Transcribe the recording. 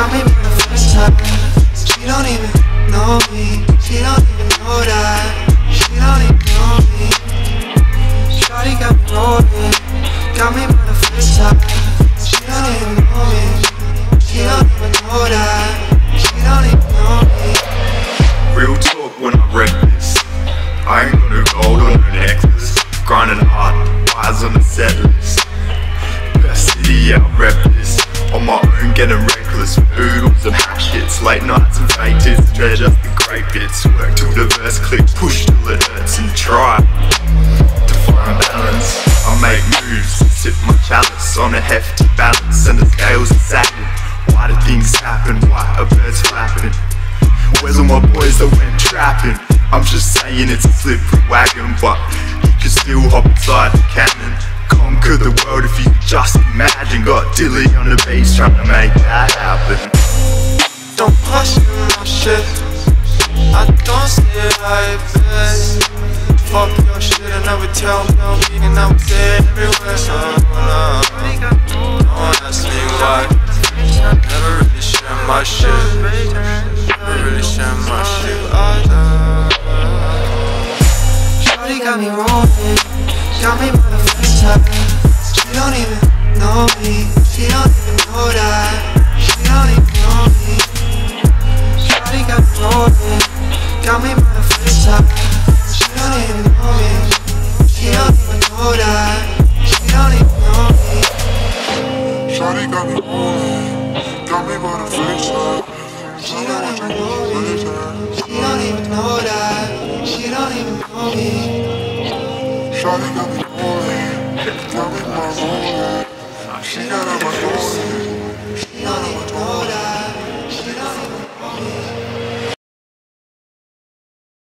got me for the first time. She don't even know me. She don't even know that. She don't even know me. Shawty got me rolling. Got me for the first time. She don't even know me. She don't even know that. She don't even know me. Real talk when I read this. I ain't gonna gold on her necklace. Grinding hard, eyes on the set list. Best city I'm rep getting reckless with oodles and hash hits. Late nights and fake tits, treasure the great bits. Work till the verse clicks, push till it hurts and try to find balance. I make moves, sip my chalice on a hefty balance, and the scales are sagging. Why do things happen? Why are birds flapping? Where's all my boys that went trapping? I'm just saying it's a slippery wagon, but you can still hop inside the cannon. Conquer the world just imagine. Got Dilly on the bass trying to make that happen. Don't question my shit. I don't say it how it best. Fuck your shit and never tell me, tell me, and I would say it everywhere. No, no, don't ask me why. Never really share my shit. Never really share my shit either. Shorty got me rolling, got me don't even know that. She don't even know me. Shorty got me rolling, got me by the FaceTime. She don't even know me, she don't even know that. She don't even know me. Shawty got me rolling, got me by the FaceTime. She don't even know me, she don't even know that. She don't even know me. Shawty got me rolling, got me by rolling. She got on my rolling.